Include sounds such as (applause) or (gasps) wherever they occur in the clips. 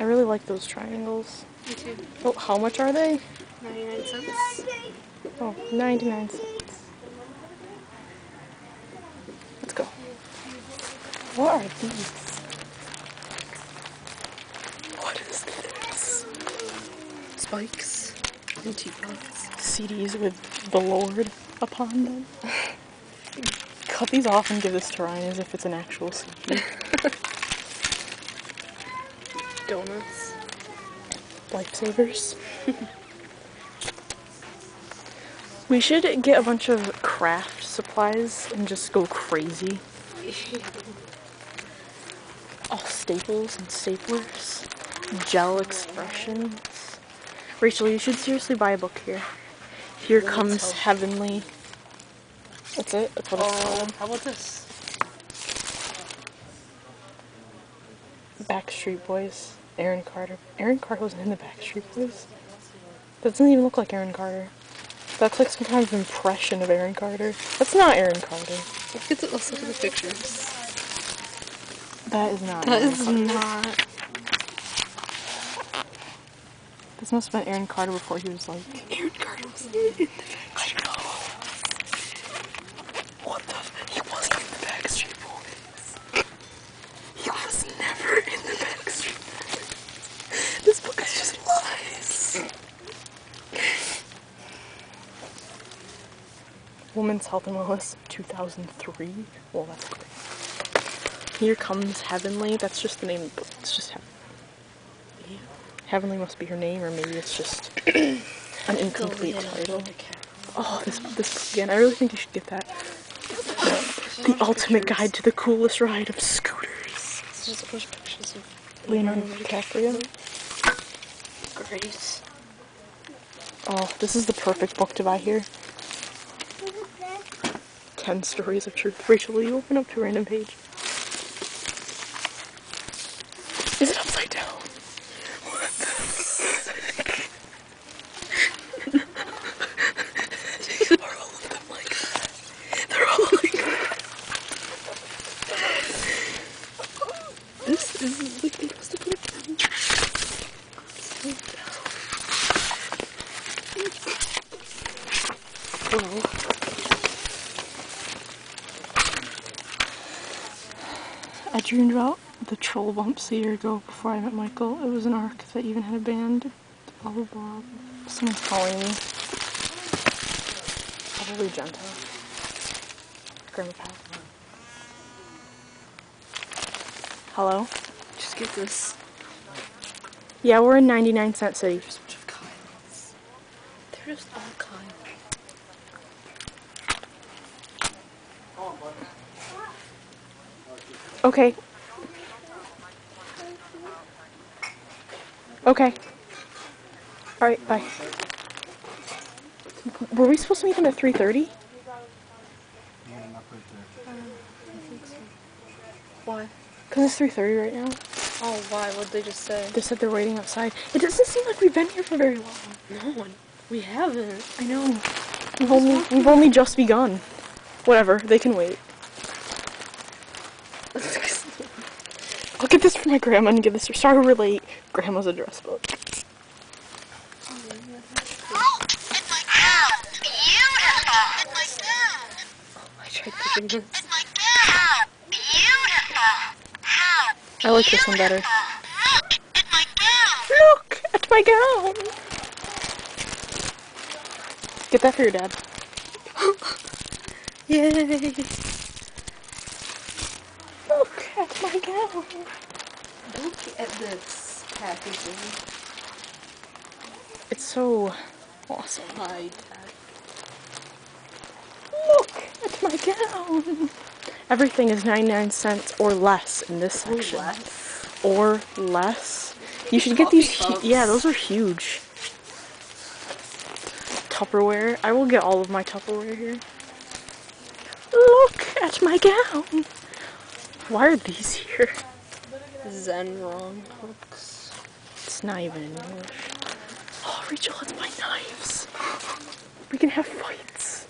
I really like those triangles. Me too. Oh, how much are they? 99 cents. Oh, 99 cents. Let's go. What are these? What is this? Spikes and teapots. CDs with the Lord upon them. (laughs) Cut these off and give this to Ryan as if it's an actual CD. (laughs) Donuts. Lifesavers. we should get a bunch of craft supplies and just go crazy. All staples and staplers. Gel expressions. Rachel, you should seriously buy a book here. Here comes heavenly. That's it. That's what it's Um, called. how about this? Backstreet Boys. Aaron Carter. Aaron Carter wasn't in the Backstreet Boys. That doesn't even look like Aaron Carter. That's like some kind of impression of Aaron Carter. That's not Aaron Carter. Look at the, let's look at the pictures. That is not. That Aaron is Carter. not. This must have been Aaron Carter before he was like. Aaron Carter was in the I know. What the? He wasn't in the Backstreet Boys. He was never in the Backstreet Boys. This book is just lies. Women's Health and Wellness 2003. Well, that's great. Here Comes Heavenly. That's just the name of the book. It's just Heavenly. Heavenly must be her name, or maybe it's just (coughs) an incomplete title. Oh, this this book again. I really think you should get that. The ultimate guide to the coolest ride of scooters. It's just a bunch of pictures of Leonardo DiCaprio. Great. Oh, this is the perfect book to buy here. Ten Stories of Truth. Rachel, will you open up to a random page? Is it upside down? What the fuck? Are all of them like that? They're all like that. This is like they must have put it down. Well. Dreamed about the troll bumps a year ago before I met Michael. It was an arc that even had a band. Blah blah blah. Um, Someone's calling me. Probably Genta. Grandma Pat. Hello? Just get this. Yeah, we're in 99 Cent City. There's a bunch of Kyles. They're just all Kyle. Okay. Okay. Alright, bye. Were we supposed to meet them at 3.30? Yeah, not quite there. Um, I think so. Why? Because it's 3.30 right now. Oh, why? What'd they just say? They said they're waiting outside. It doesn't seem like we've been here for very long. No one. We haven't. I know. We've only, we've only just begun. Whatever, they can wait. I'll get this for my grandma and give this her. Sorry we're late. Grandma's address book. Oh, it's like that. I like this one better. Look, it's my gown. Look at my gown. Get that for your dad. (gasps) Yay! Look Look at this packaging. It's so awesome. Oh High tech. Look at my gown. Everything is 99 cents or less in this section. Or less. Or less. You should get these. Yeah, those are huge. Tupperware. I will get all of my Tupperware here. Look at my gown. Why are these here? Zenron hooks. It's not even in English. Oh, Rachel, let's buy knives. (gasps) We can have fights.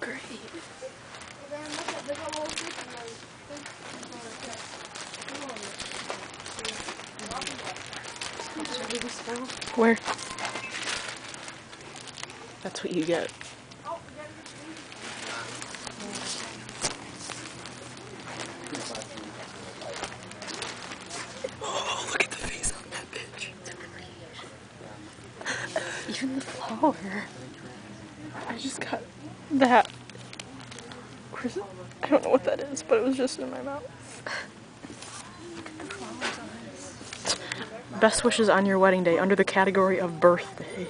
Great. Where? That's what you get. Oh, look at the face on that bitch. Even the flower. I just got that. I don't know what that is, but it was just in my mouth. Best wishes on your wedding day under the category of birthday.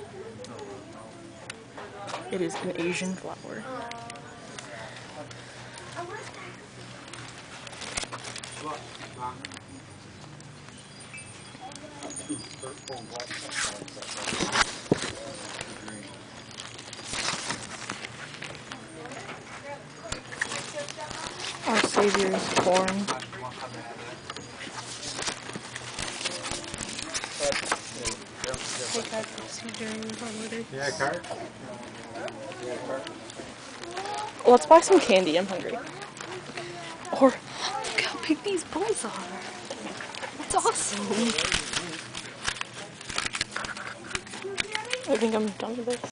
It is an Asian flower. Our Savior is born. Take out procedure holiday. Yeah, cart. Let's buy some candy. I'm hungry. Or Look how big these boys are. That's awesome. I think I'm done with this.